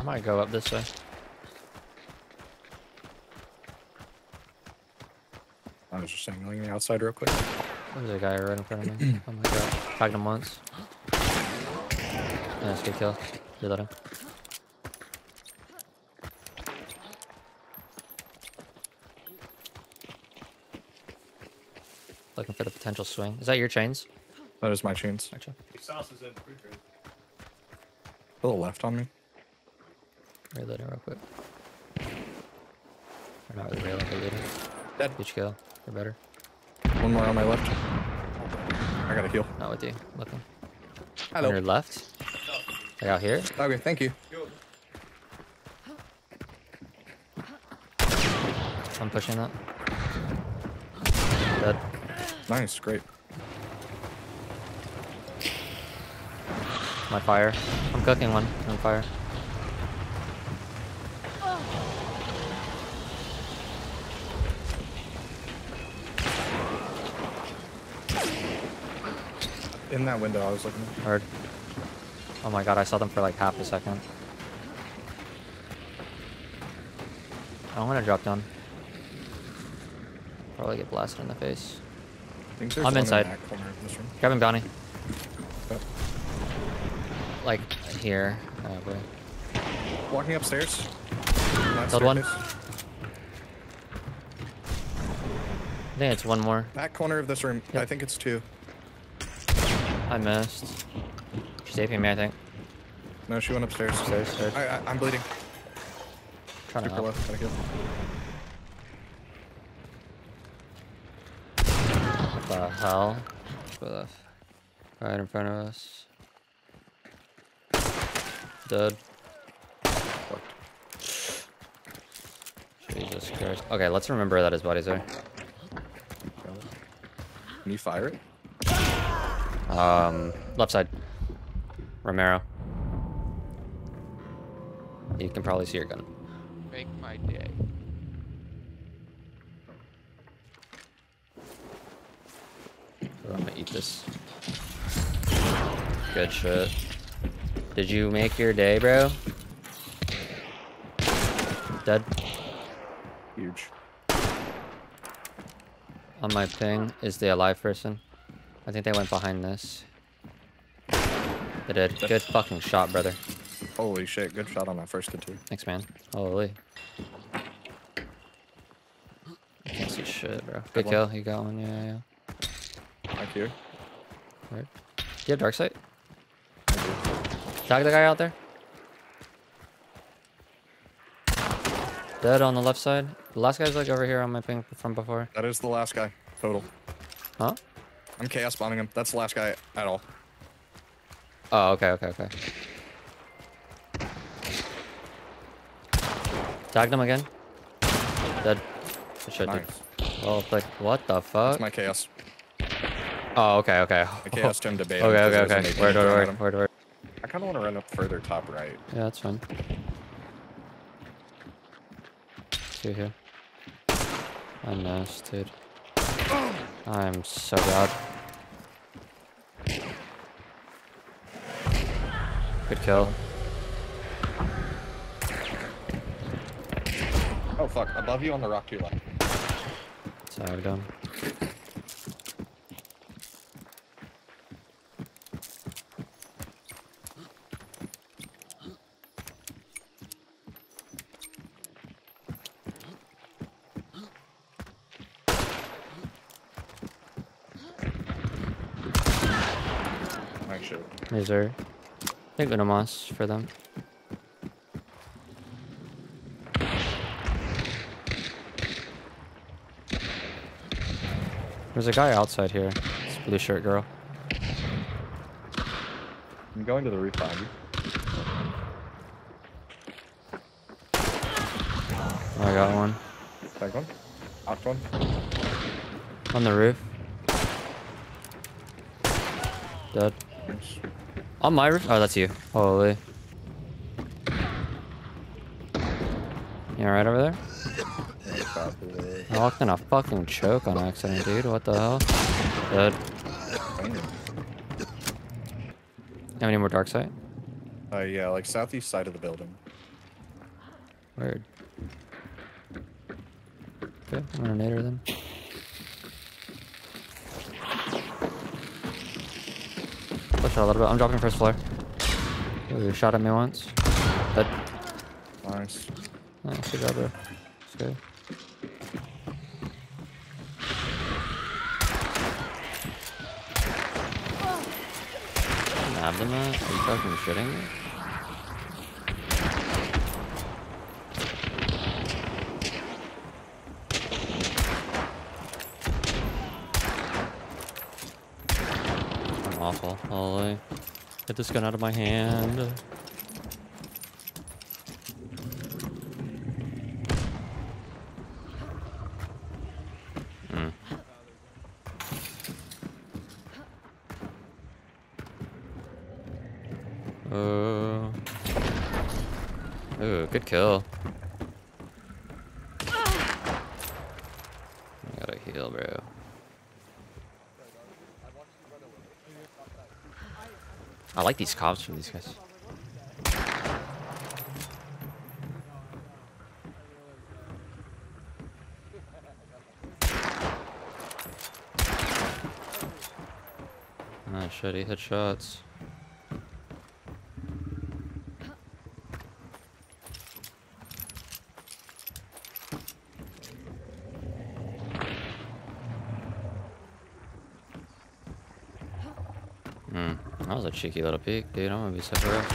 I might go up this way. I was just signaling the outside real quick. There's a guy right in front of me. oh my god. Tagged him once. Nice, good kill. Reloading. Looking for the potential swing. Is that your chains? That is my chains. Gotcha. Sauce is in food. A little left on me. Reloading real quick. Or not really reloading, reloading. Dead. Huge kill. You're better. One more on my left. I gotta heal. Not with you. Looking. Hello. On your left? Like out here? Okay, thank you. I'm pushing that. Dead. Nice, great. My fire. I'm cooking one on fire. In that window, I was looking. Heard. Oh my god, I saw them for like half a second. I want to drop down. Probably get blasted in the face. I I'm inside. In that corner of this room. Grabbing bounty. Yep. Like here. Walking upstairs. That Killed one. I think it's one more. Back corner of this room. I think it's two. I missed. She's aping me, I think. No, she went upstairs. Stairs, stairs. I, I, I'm bleeding. Trying to Super help. low. Gotta heal. What the hell? With us. Right in front of us. Dead. Jesus Christ. Okay, let's remember that his body's there. Can you fire it? Um, left side. Romero. You can probably see your gun. Make my day. So I'm gonna eat this. Good shit. Did you make your day, bro? Dead. Huge. On my ping is the alive person. I think they went behind this. They did. Good fucking shot, brother. Holy shit, good shot on that first kid too. Thanks, man. Holy. I can't see shit, bro. Good Good one. kill. You got one. Yeah, yeah, yeah. Back here. Right. Do you have dark sight? Tag the guy out there. Dead on the left side. The last guy's like over here on my ping from before. That is the last guy. Total. Huh? I'm chaos bombing him. That's the last guy at all. Oh, okay, okay, okay. Tagged him again. Dead. Shit, dude. Nice. Oh, like, what the fuck? That's my chaos. Oh, okay, okay. I chaosed him to bait. Okay, okay, okay. 18 Word, word, word, word, word. I kind of want to run up further top right. Yeah, that's fine. Two here. I missed, dude. I'm so bad. Good kill. Oh fuck! Above you on the rock to your left. Tagged him. Nice shit. Is there? I think Venomos for them. There's a guy outside here. It's a blue shirt girl. I'm going to the roof behind you. Oh, I got one. Tag one. Knocked one. On the roof. Dead. On my roof? Oh, that's you. Holy. You alright over there? I walked in a fucking choke on accident, dude. What the hell? Dead. Have any more dark sight? Uh, yeah, like southeast side of the building. Weird. Okay, I'm gonna nade her Push her a little bit. I'm dropping first floor. Ooh, shot at me once. Dead. Nice. Nice, good job, bro. It's good. Nab them at? Are you fucking shitting me? I'm Holy. Get this gun out of my hand. Hmm. Uh. Ooh, good kill. I gotta heal, bro. I like these cops from these guys. Ah, shit, he hit shots. Hmm, that was a cheeky little peek, dude. I'm gonna be so rough.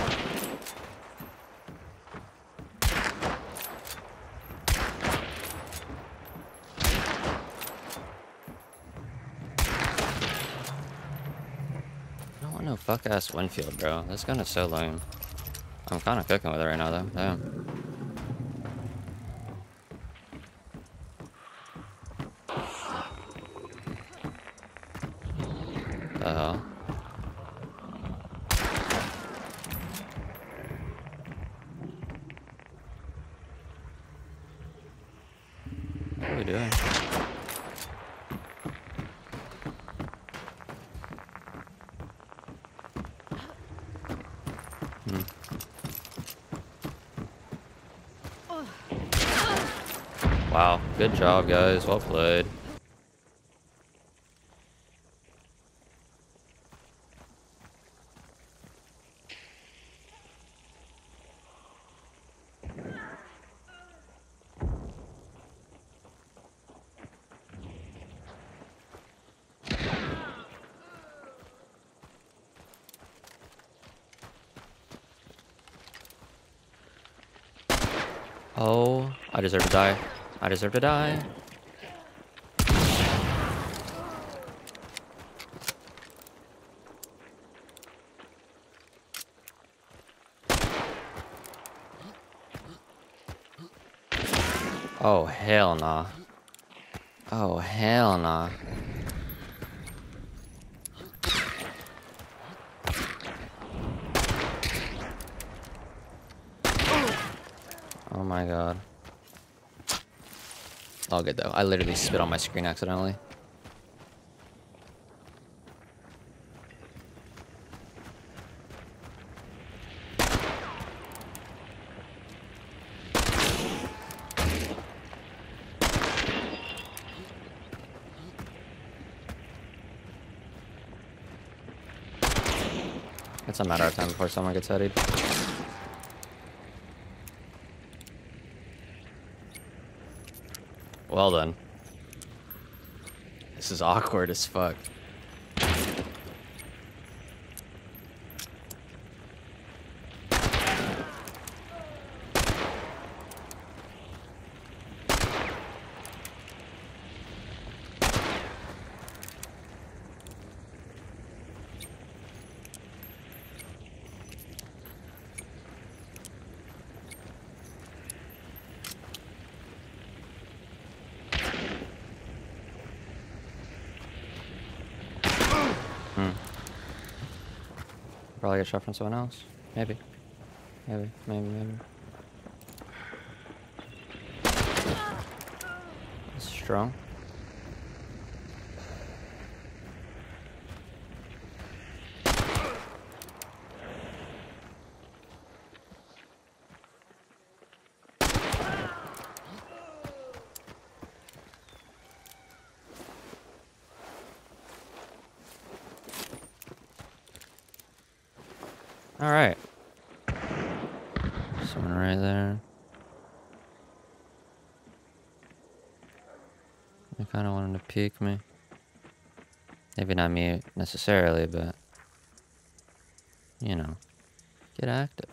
I don't want no fuck ass Winfield, bro. This gun is so lame. I'm kind of cooking with it right now, though. Damn. The hell? What are we doing? Hmm. Wow, good job, guys. Well played. Oh, I deserve to die. I deserve to die. Oh, hell nah. Oh, hell nah. My god. All good though. I literally spit on my screen accidentally. It's a matter of time before someone gets headed. Well then. This is awkward as fuck. Probably get shot from someone else. Maybe. Maybe, maybe, maybe. Strong. All right. Someone right there. I kind of want him to peek me. Maybe not me necessarily, but you know, get active.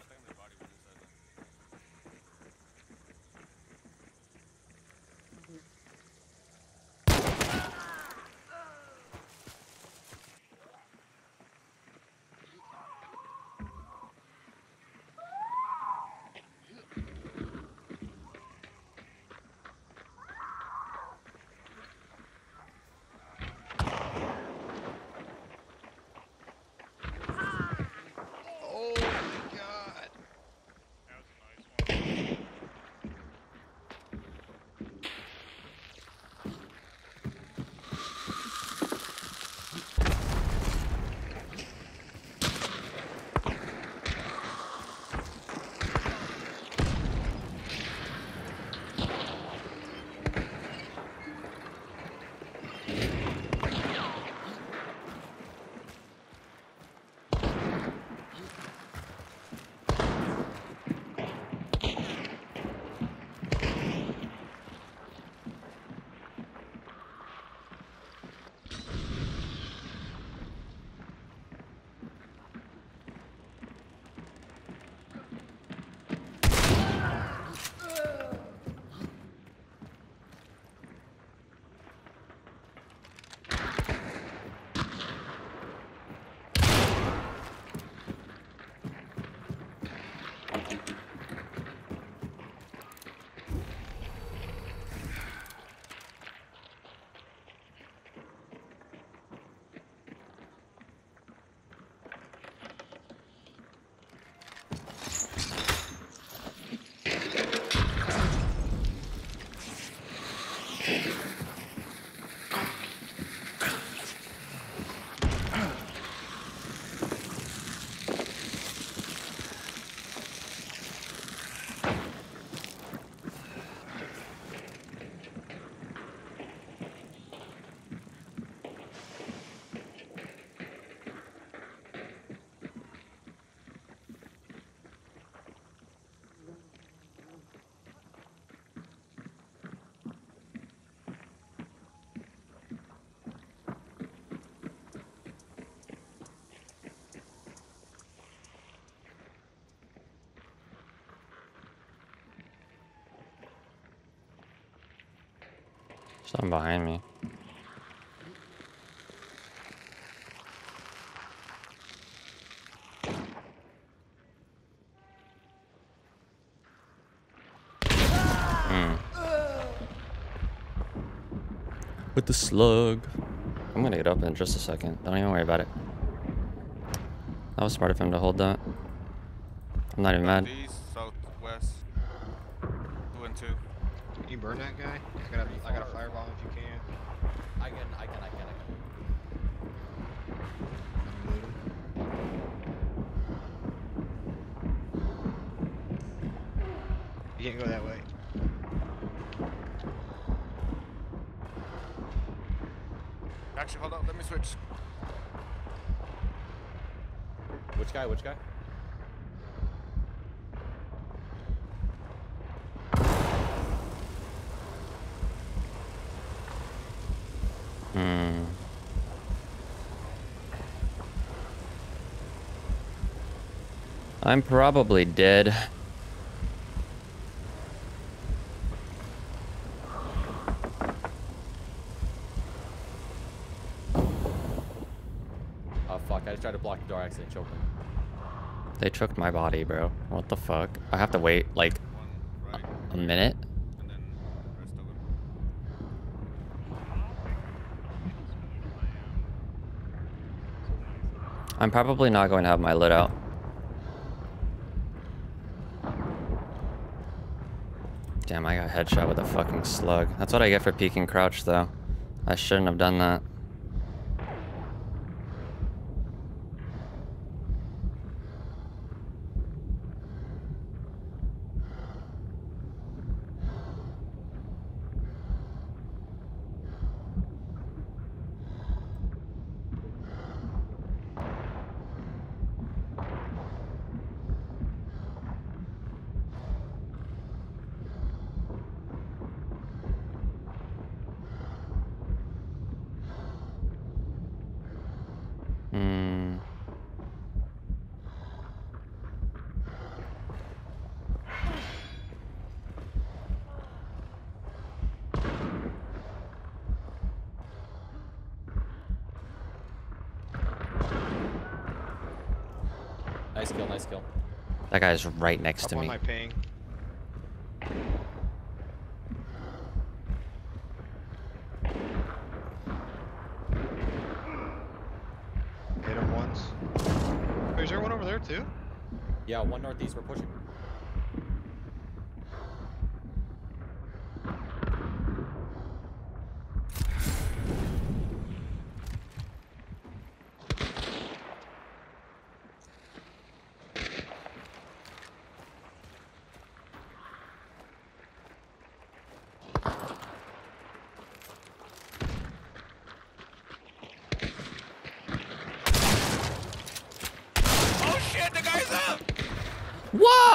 Someone behind me. Hmm. With the slug. I'm gonna get up in just a second. Don't even worry about it. That was smart of him to hold that. I'm not even mad. East, southwest. Two and two. Can you burn that guy? I got a, I got a fireball if you can. I can, I can, I can, I can. You can't go that way. Actually, hold on. Let me switch. Which guy? Which guy? I'm probably dead. Oh fuck! I just tried to block the door. I accidentally choked him. They took my body, bro. What the fuck? I have to wait like a minute? and then rest of them. I'm probably not going to have my lid out. Damn, I got headshot with a fucking slug. That's what I get for peeking crouch, though. I shouldn't have done that. Nice kill, nice kill. That guy's right next Up to on me. my ping. Hit him once. Wait, is there one over there too? Yeah, one northeast, we're pushing.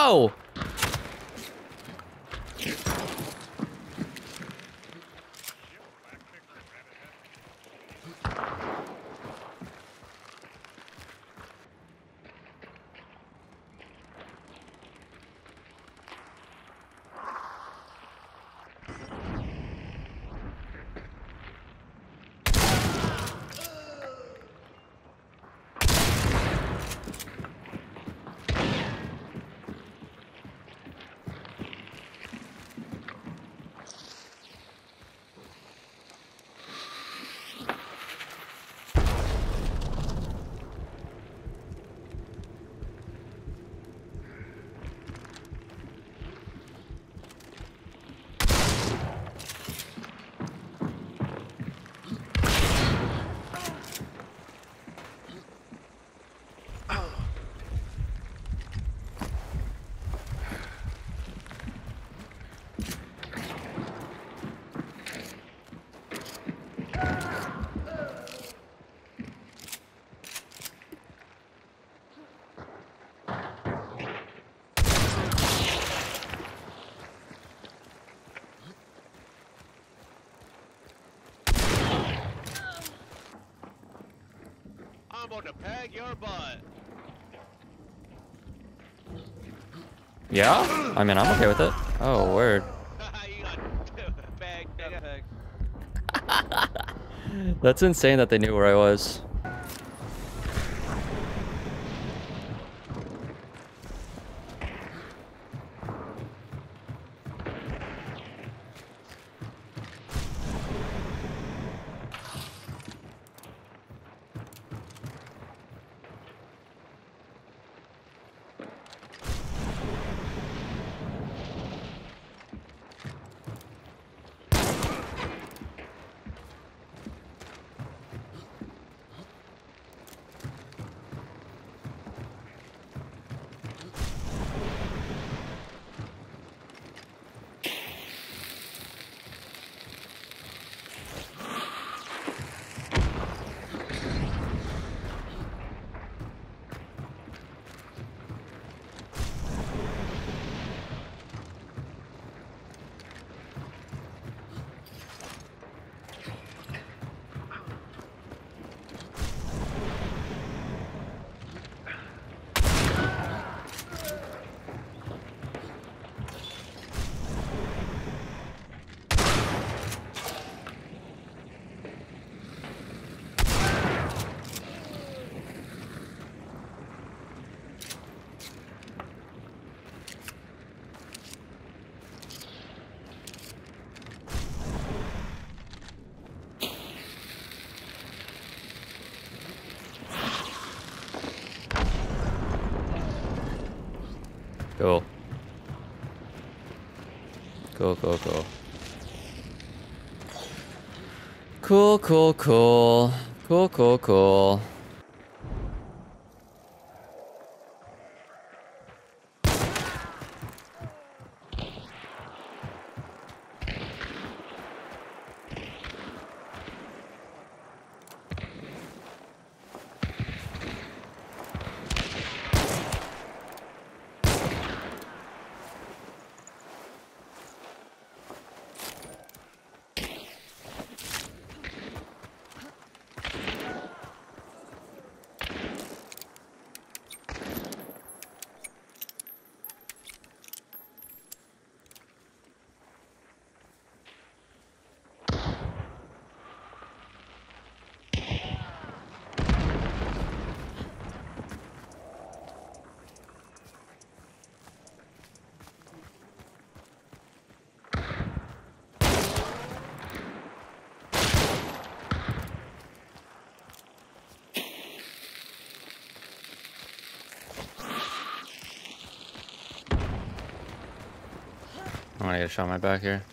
Whoa! I'm about to peg your butt. Yeah? I mean, I'm okay with it. Oh, word. That's insane that they knew where I was. Cool. Cool, cool, cool. Cool, cool, cool. Cool, cool, cool. I'm gonna get a shot on my back here.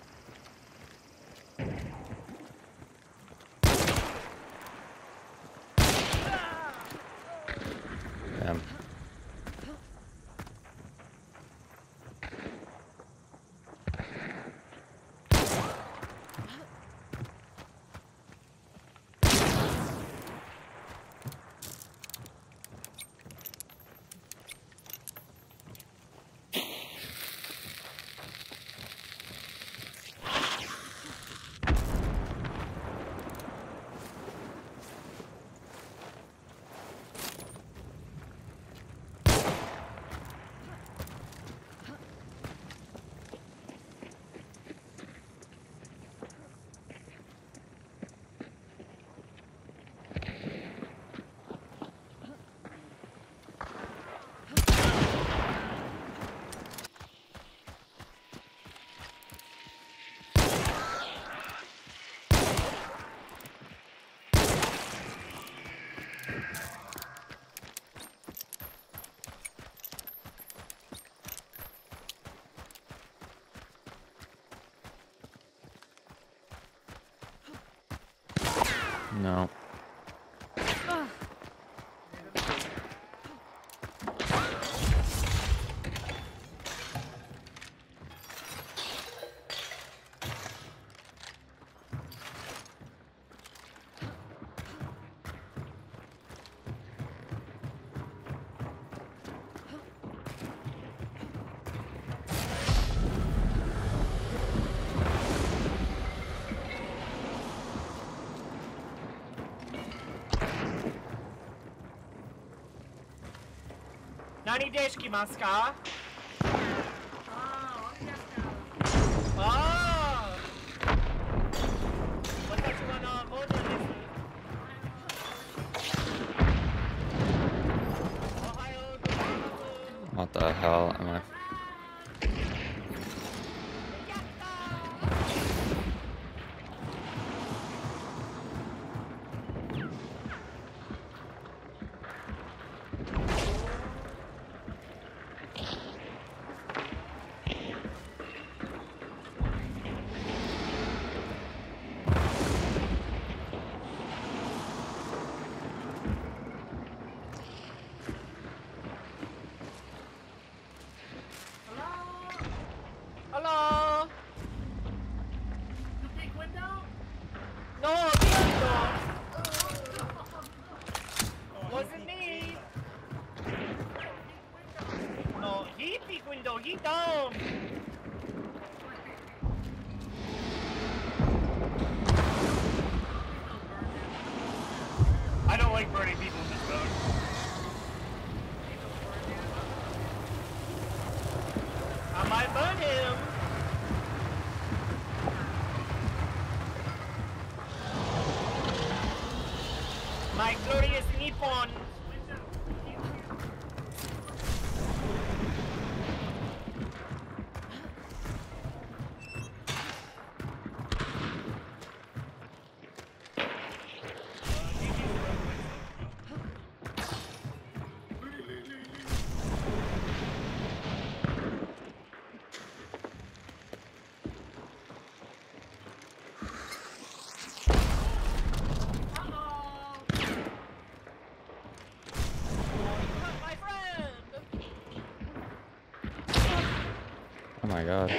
No. Nani deski masu ka? Ah! 私はな、モードです。おはようございます。 What the hell am I? Like burning people in this road. I might burn him. My glorious Nippon. My friend. Oh my god.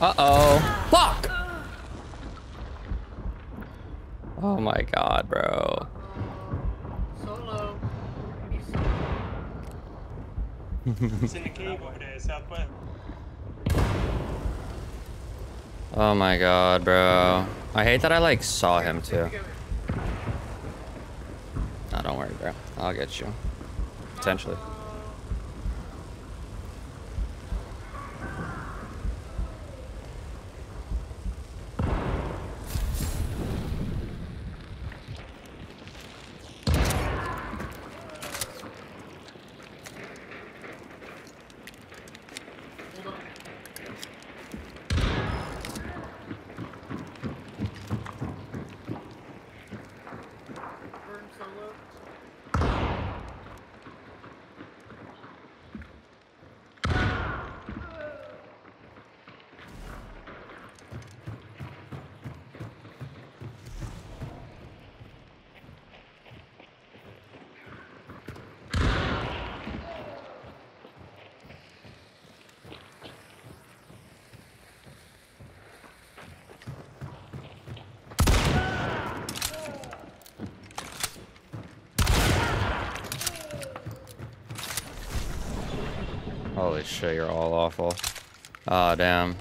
Uh-oh. Fuck! Oh my god, bro. Solo. It's in the cave over there, southwest. Oh my god, bro. I hate that I like saw him too. No, don't worry, bro. I'll get you. Potentially. Holy shit, you're all awful. Oh, damn.